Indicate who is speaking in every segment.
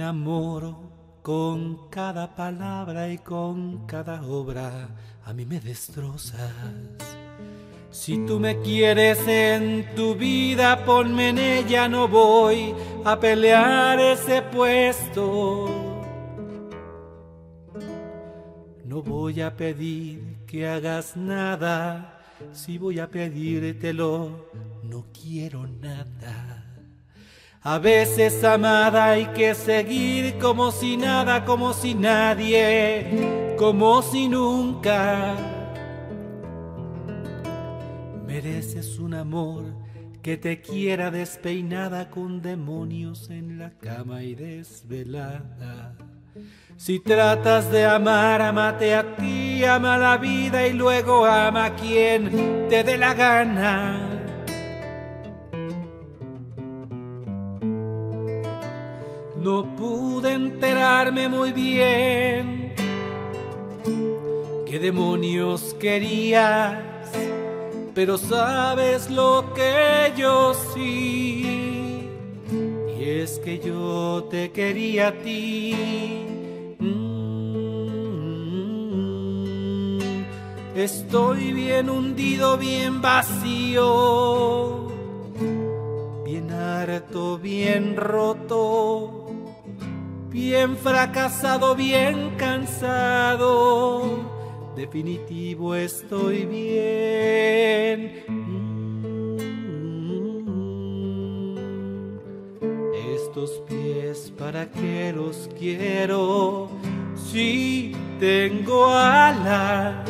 Speaker 1: enamoro con cada palabra y con cada obra, a mí me destrozas. Si tú me quieres en tu vida, ponme en ella, no voy a pelear ese puesto. No voy a pedir que hagas nada, si voy a pedírtelo, no quiero nada. A veces, amada, hay que seguir como si nada, como si nadie, como si nunca. Mereces un amor que te quiera despeinada con demonios en la cama y desvelada. Si tratas de amar, amate a ti, ama la vida y luego ama a quien te dé la gana. No pude enterarme muy bien qué demonios querías, pero sabes lo que yo sí, y es que yo te quería a ti. Mm, Estoy bien hundido, bien vacío, bien harto, bien roto bien fracasado, bien cansado, definitivo estoy bien. Estos pies, ¿para qué los quiero? Si tengo alas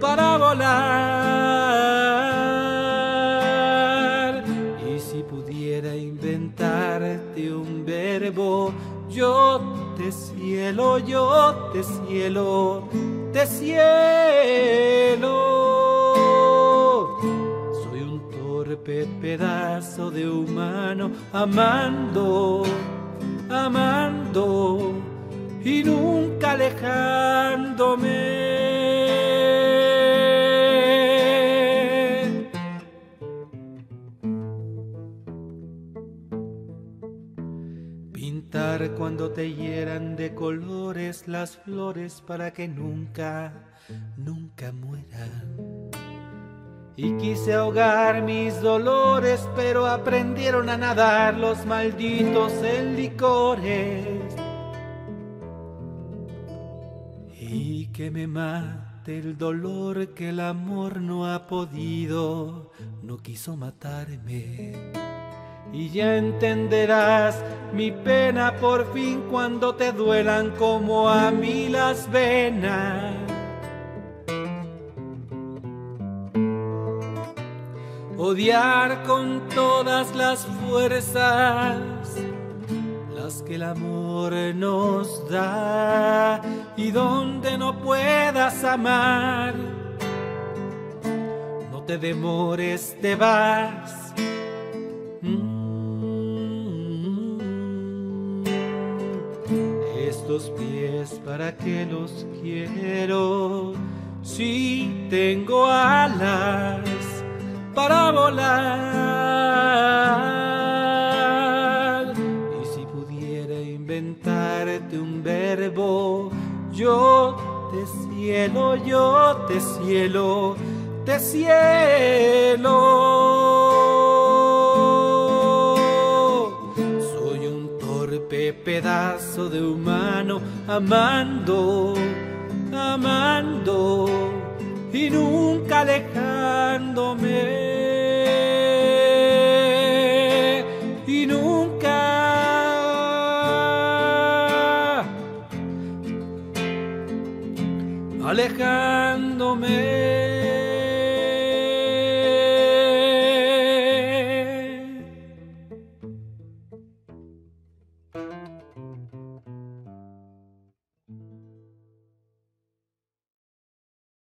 Speaker 1: para volar. Yo te cielo, yo te cielo, te cielo. Soy un torpe pedazo de humano amando, amando y nunca alejándome. Cuando te hieran de colores las flores para que nunca, nunca mueran. Y quise ahogar mis dolores, pero aprendieron a nadar los malditos en licores. Y que me mate el dolor que el amor no ha podido, no quiso matarme. Y ya entenderás mi pena por fin cuando te duelan como a mí las venas. Odiar con todas las fuerzas las que el amor nos da y donde no puedas amar. No te demores, te vas. Pies, ¿para qué los quiero? Si tengo alas para volar. Y si pudiera inventarte un verbo, yo te cielo, yo te cielo, te cielo. Pedazo de humano amando, amando y nunca alejándome. Y nunca alejándome.